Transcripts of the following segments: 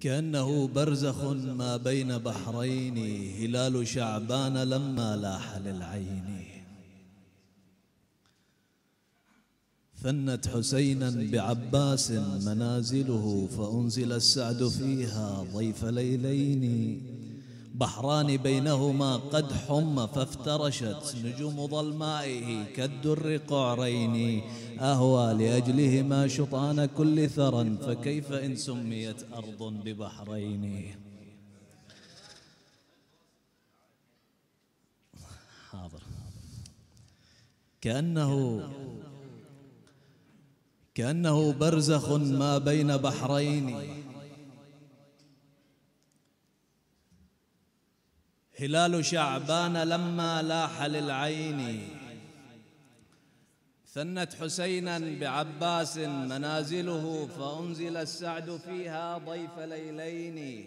كأنه برزخ ما بين بحرين هلال شعبان لما لاح للعين. ثنت حسينا بعباس منازله فأنزل السعد فيها ضيف ليلين. بحران بينهما قد حم فافترشت نجوم ظلمائه كالدر قعرين أهوى لأجلهما شطآن كل ثرى فكيف إن سميت أرض ببحرين؟ حاضر. كأنه كأنه برزخ ما بين بحرين. هلال شعبان لما لاح للعين. ثنت حسينا بعباس منازله فأنزل السعد فيها ضيف ليلين.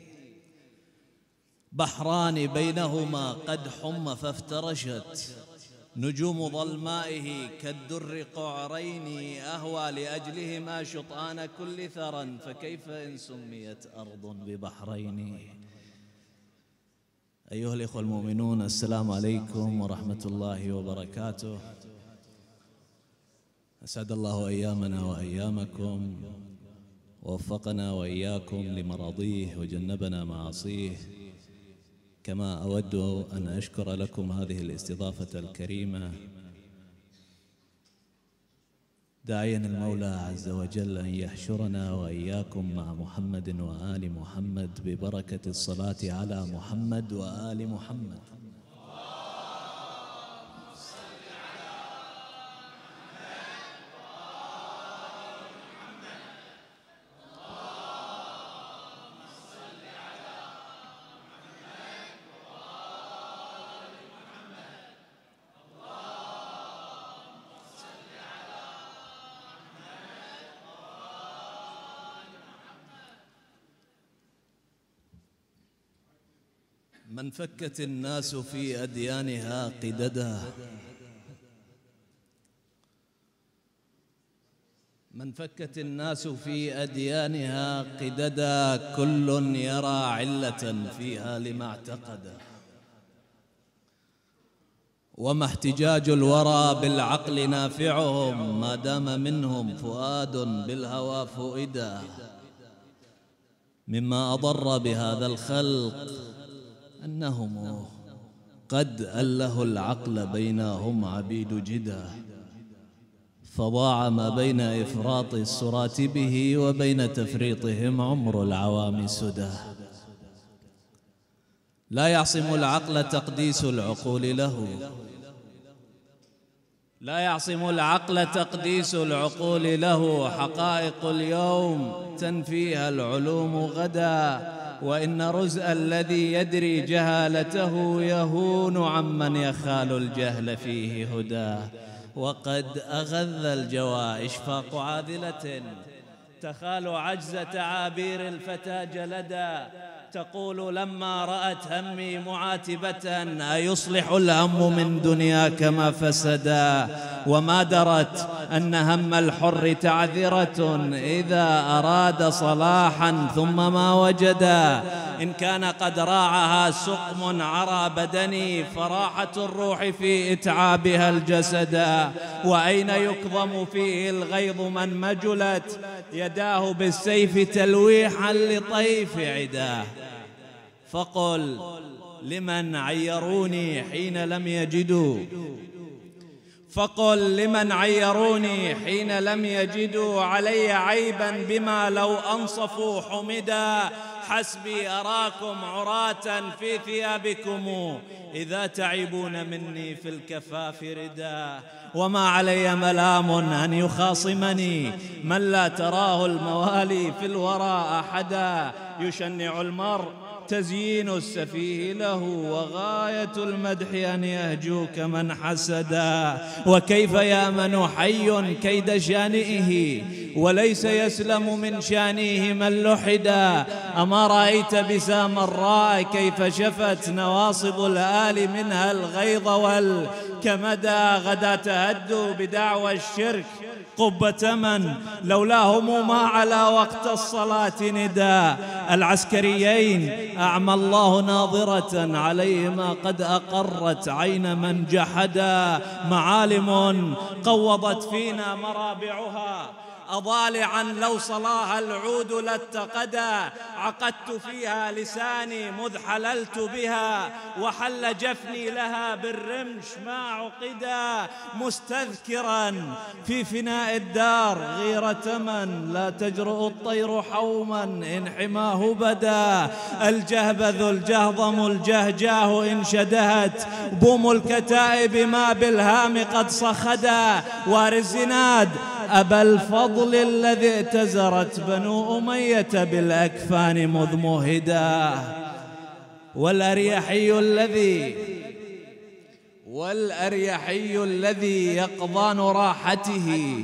بحران بينهما قد حم فافترشت. نجوم ظلمائه كالدر قعرين. أهوى لأجلهما شطآن كل ثرى فكيف إن سميت أرض ببحرين. أيها الإخوة المؤمنون السلام عليكم ورحمة الله وبركاته. أسعد الله أيامنا وأيامكم ووفقنا وإياكم لمراضيه وجنبنا معاصيه. كما أود أن أشكر لكم هذه الاستضافة الكريمة داعيا المولى عز وجل أن يحشرنا وإياكم مع محمد وآل محمد ببركة الصلاة على محمد وآل محمد. من فكت الناس في أديانها قددا. من فكت الناس في أديانها قددا كل يرى علة فيها لما اعتقد. وما احتجاج الورى بالعقل نافعهم ما دام منهم فؤاد بالهوى فؤدا. مما أضر بهذا الخلق أنهم قد أله العقل بينهم عبيد جدا فضاع ما بين إفراط السرات به وبين تفريطهم عمر العوام سدى لا يعصم العقل تقديس العقول له. لا يعصم العقل تقديس العقول له. حقائق اليوم تنفيها العلوم غدا. وإن رزء الذي يدري جهالته يهون عمن يخال الجهل فيه هداه وقد أغذ الجوى إشفاق عاذلة تخال عجز تعابير الفتى جلدا. تقول لما رأت همي معاتبة أيصلح الهم من دنياك ما فسدا وما درت أن هم الحر تعذرة إذا أراد صلاحا ثم ما وجدا إن كان قد راعها سقم عرى بدني فراحة الروح في إتعابها الجسدا وأين يكظم فيه الغيظ من مجلت؟ يداه بالسيف تلويحا لطيف عداه فقل لمن عيروني حين لم يجدوا؟ فقل لمن عيروني حين لم يجدوا؟ علي عيبا بما لو أنصفوا حمدا. حسبي أراكم عراة في ثيابكم. إذا تعبون مني في الكفاف ردا. وما علي ملام أن يخاصمني. من لا تراه الموالي في الورى أحدا. يشنع المرء تزيين السفيه له. وغاية المدح أن يهجوك من حسدا. وكيف يامن حي كيد شانئه. وليس يسلم من شأنه من لحدا أما رأيت بسام الراء كيف شفت نواصب الآل منها الغيظ والكمدا غدا تهدوا بدعوى الشرك. قبة من لولاهم ما على وقت الصلاة نداء العسكريين أعمى الله ناظرة عليهما قد أقرت عين من جحدا. معالم قوضت فينا مرابعها. أضالعا لو صلاها العود لاتقدا عقدت فيها لساني مذ حللت بها وحل جفني لها بالرمش ما عقدا مستذكرا في فناء الدار غيرة من لا تجرؤ الطير حوما إن حماه بدا. الجهبذ الجهضم الجهجاه إن شدهت بوم الكتائب ما بالهام قد صخدا. وارزناد أبا الفضل الذي ائتزرت بنو أمية بالأكفان مذ مهدا والأريحي الذي والأريحي الذي يقضان راحته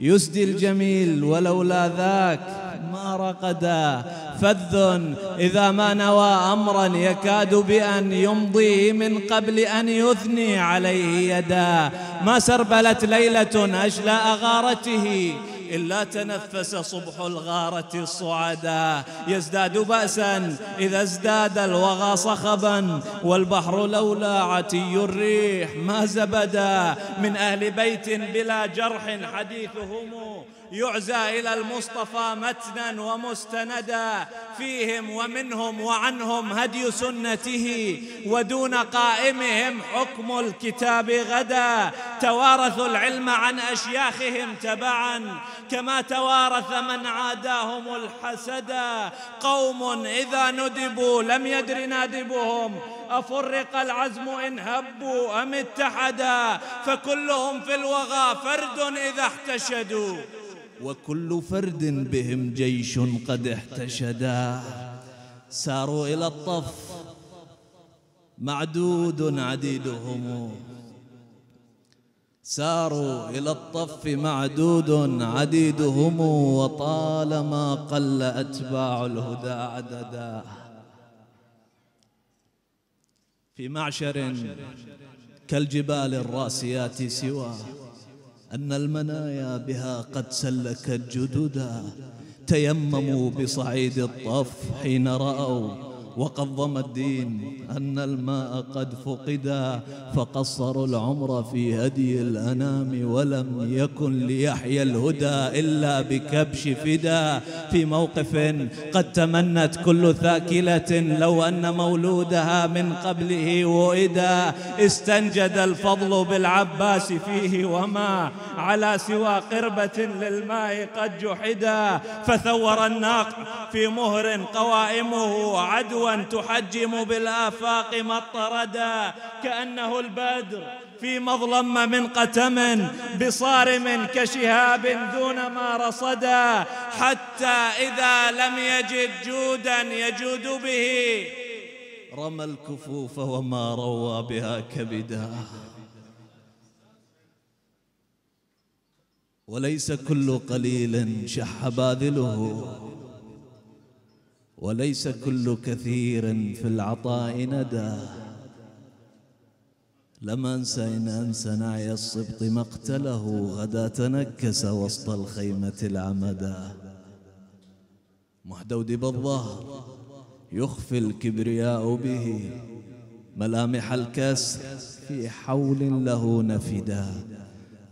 يسدي الجميل ولولا ذاك ما رقدا. فذ إذا ما نوى أمرا يكاد بأن يمضي من قبل أن يثني عليه يدا. ما سربلت ليلة أشلاء غارته إلا تنفس صبح الغارة الصعدا. يزداد بأسا إذا ازداد الوغى صخبا. والبحر لولا عتي الريح ما زبدا. من أهل بيت بلا جرح حديثهم يعزى إلى المصطفى متنا ومستندا فيهم ومنهم وعنهم هدي سنته ودون قائمهم حكم الكتاب غدا. توارثوا العلم عن أشياخهم تبعا كما توارث من عاداهم الحسدا قوم إذا ندبوا لم يدر نادبهم أفرق العزم إن هبوا أم اتحدا. فكلهم في الوغى فرد إذا احتشدوا. وكل فرد بهم جيش قد احتشدا. ساروا إلى الطف معدود عديدهم. ساروا إلى الطف معدود عديدهم. وطالما قل أتباع الهدى عددا. في معشر كالجبال الراسيات سواه أن المنايا بها قد سلكت جددا. تيمموا بصعيد الطف حين رأوا وقد ضم الدين أن الماء قد فقدا فقصروا العمر في هدي الأنام ولم يكن ليحيى الهدى إلا بكبش فدا. في موقف قد تمنت كل ثاكلة لو أن مولودها من قبله وئدا استنجد الفضل بالعباس فيه وما على سوى قربة للماء قد جحدا. فثور الناق في مهر قوائمه عدوا تحجم بالآفاق مطردا كأنه البدر في مظلم من قتم بصارم كشهاب دون ما رصدا حتى إذا لم يجد جودا يجود به. رمى الكفوف وما روى بها كبدا. وليس كل قليل شح باذله. وليس كل كثير في العطاء ندى. لم أنس إن أنسى نعي الصبط مقتله غدا تنكس وسط الخيمة العمدا. محدود بالظهر يخفي الكبرياء به ملامح الكسر في حول له نفدا.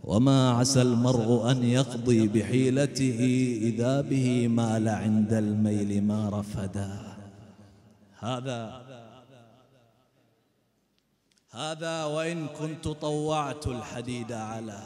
وما عسى المرء أن يقضي بحيلته إذا به مال عند الميل ما رفدا هذا هذا وإن كنت طوعت الحديد على.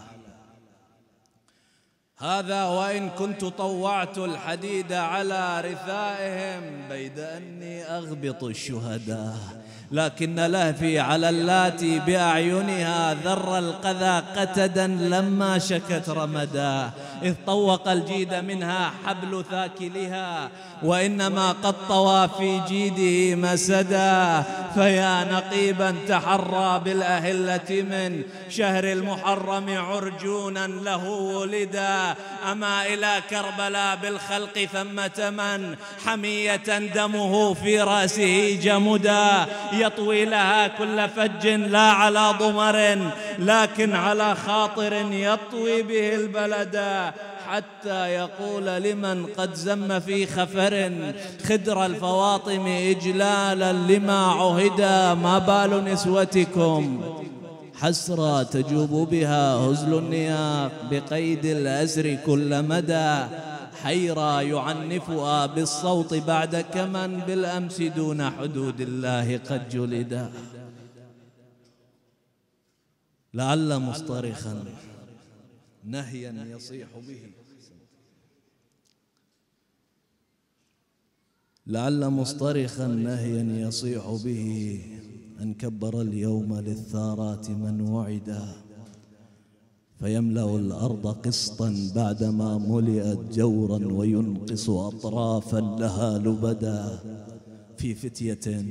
هذا وإن كنت طوعت الحديد على رثائهم بيد أني أغبط الشهداء. لكن لهفي على اللاتي بأعينها ذر القذى قتدا لما شكت رمدا. إذ طوق الجيد منها حبل ثاكلها وإنما قد طوى في جيده مسدا. فيا نقيبا تحرى بالأهلة من شهر المحرم عرجونا له ولدا. أما إلى كربلاء بالخلق ثمة من حمية دمه في رأسه جمدا. يطوي لها كل فج لا على ضمر لكن على خاطر يطوي به البلد. حتى يقول لمن قد زم في خفر خدر الفواطم إجلالا لما عهدا ما بال نسوتكم؟ حسرة تجوب بها هزل النياق بقيد الأزر كل مدى. حيرى يعنفها بالصوت بعد كمن بالأمس دون حدود الله قد جلدا لعل مصطرخا نهيا يصيح به. لعل مصطرخا نهيا يصيح به. أن كبر اليوم للثارات من وعدا. فيملأ الأرض قسطا بعدما ملئت جورا وينقص أطرافا لها لبدا. في فتية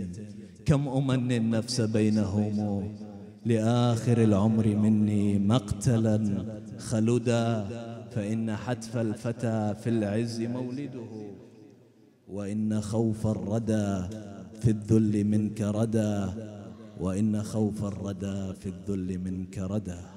كم أمن النفس بينهم؟ لآخر العمر مني مقتلا خلدا فإن حتف الفتى في العز مولده. وإن خوف الردى في الذل منك ردى وإن خوف الردى في الذل منك ردى